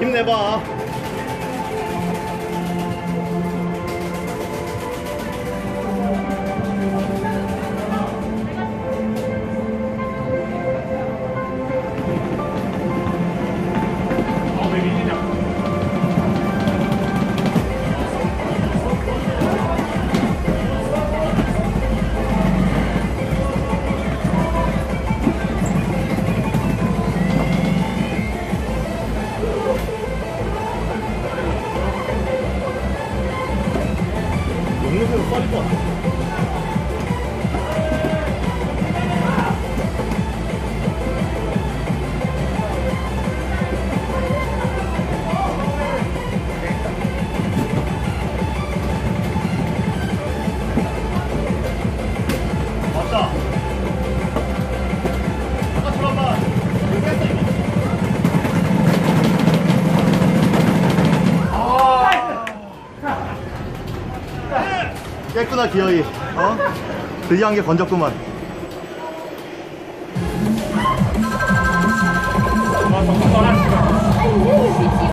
힘내봐. 용 깼구나 기어이 어? 들이한 게 건졌구만